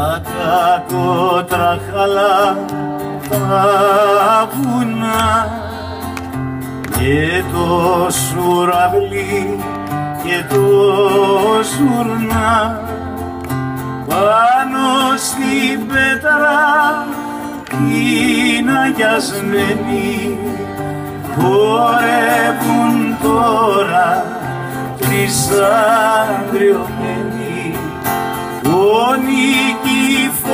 τα κάτω τραχαλά τα βουνά. Και το σουραβλί και το σουρνά. Πάνω στην πέτρα είναι αγιασμένοι. Χορεύουν τώρα τρισάντριωμένοι ο νικηφορός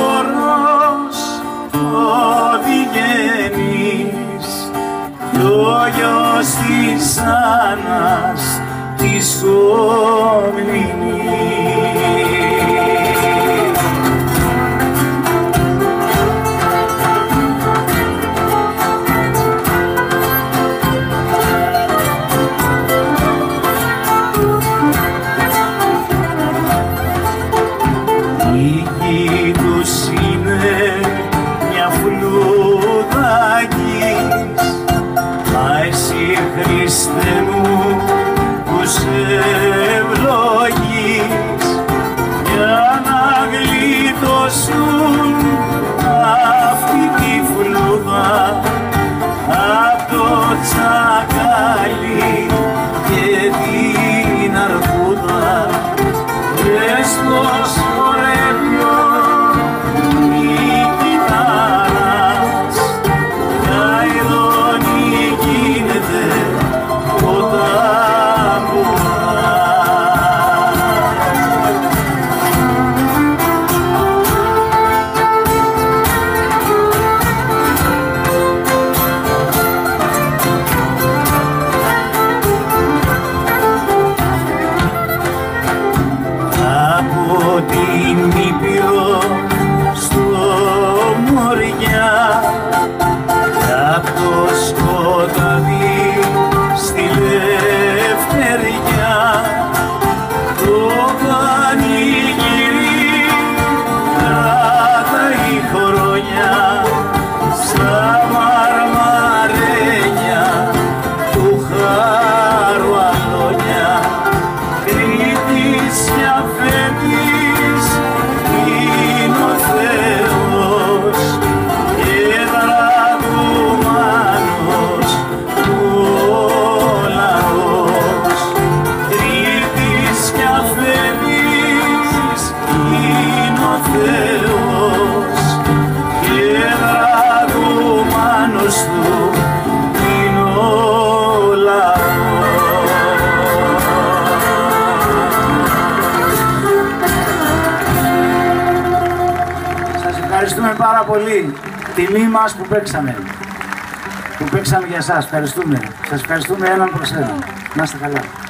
ο διγενής κι ο γιος της Άννας της Η την του είναι ο λαός. Σας ευχαριστούμε πάρα πολύ. Τιμή μας που παίξαμε. Που παίξαμε για σας. Ευχαριστούμε. Σας ευχαριστούμε έναν προς έναν. Να είστε καλά.